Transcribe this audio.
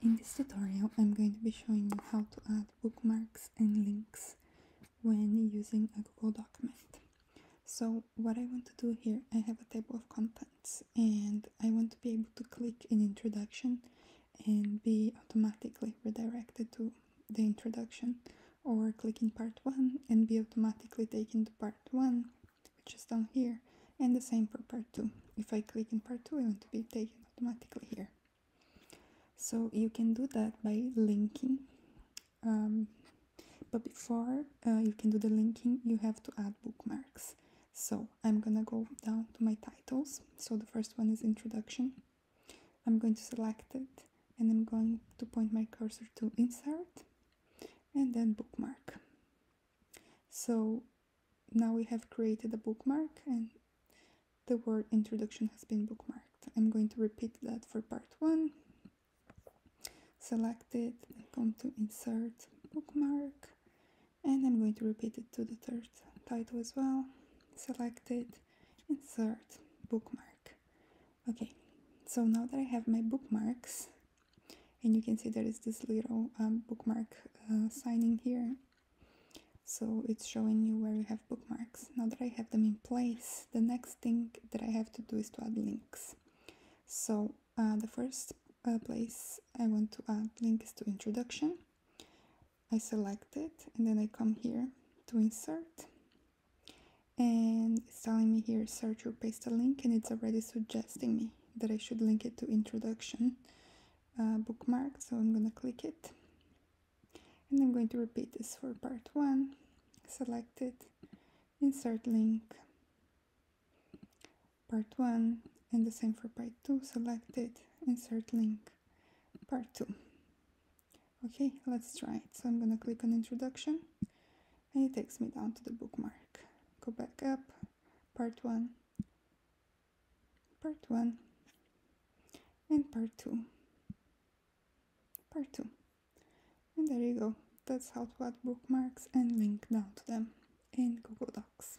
In this tutorial I'm going to be showing you how to add bookmarks and links when using a Google document. So what I want to do here, I have a table of contents and I want to be able to click in introduction and be automatically redirected to the introduction or click in part 1 and be automatically taken to part 1 which is down here and the same for part 2. If I click in part 2 I want to be taken automatically here. So you can do that by linking um, but before uh, you can do the linking you have to add bookmarks. So I'm gonna go down to my titles. So the first one is introduction. I'm going to select it and I'm going to point my cursor to insert and then bookmark. So now we have created a bookmark and the word introduction has been bookmarked. I'm going to repeat that for part one. Select it, come to insert bookmark and I'm going to repeat it to the third title as well. Select it, insert bookmark. Okay, so now that I have my bookmarks, and you can see there is this little um, bookmark uh, signing here so it's showing you where you have bookmarks now that I have them in place the next thing that I have to do is to add links so uh, the first uh, place I want to add links to introduction. I select it and then I come here to insert. And it's telling me here search or paste a link and it's already suggesting me that I should link it to introduction uh, bookmark so I'm gonna click it. And I'm going to repeat this for part one. Select it insert link part one and the same for part two select it insert link. Part two. Okay let's try it. So I'm gonna click on introduction and it takes me down to the bookmark. Go back up part one. Part one. And part two. Part 2 and there you go. That's how to add bookmarks and link down to them in Google Docs